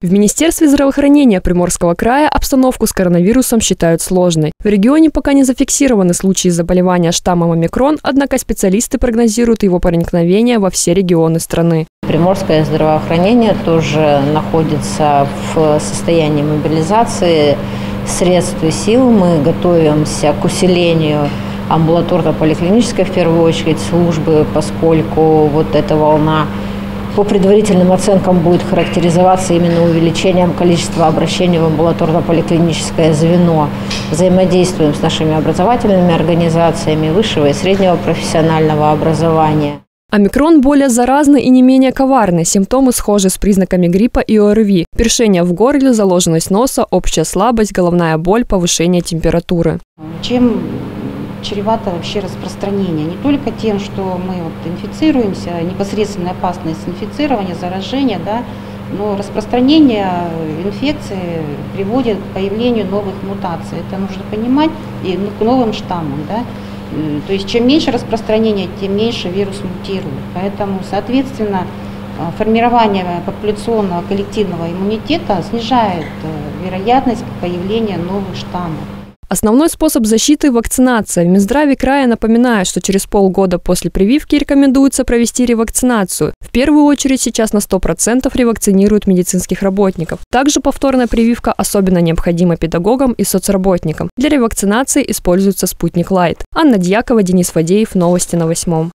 В Министерстве здравоохранения Приморского края обстановку с коронавирусом считают сложной. В регионе пока не зафиксированы случаи заболевания штаммом омикрон, однако специалисты прогнозируют его проникновение во все регионы страны. Приморское здравоохранение тоже находится в состоянии мобилизации средств и сил. Мы готовимся к усилению амбулаторно-поликлинической, в первую очередь, службы, поскольку вот эта волна по предварительным оценкам будет характеризоваться именно увеличением количества обращений в амбулаторно-поликлиническое звено. Взаимодействуем с нашими образовательными организациями высшего и среднего профессионального образования. Омикрон более заразный и не менее коварный. Симптомы схожи с признаками гриппа и ОРВИ. Першение в горле, заложенность носа, общая слабость, головная боль, повышение температуры. Чем чревато вообще распространение. Не только тем, что мы вот инфицируемся, непосредственная опасность инфицирования, заражения, да, но распространение инфекции приводит к появлению новых мутаций. Это нужно понимать и к новым штаммам. Да. То есть чем меньше распространения, тем меньше вирус мутирует. Поэтому, соответственно, формирование популяционного коллективного иммунитета снижает э, вероятность появления новых штаммов. Основной способ защиты – вакцинация. В Минздраве края напоминает, что через полгода после прививки рекомендуется провести ревакцинацию. В первую очередь сейчас на 100% ревакцинируют медицинских работников. Также повторная прививка особенно необходима педагогам и соцработникам. Для ревакцинации используется спутник Лайт. Анна Дьякова, Денис Фадеев. Новости на восьмом.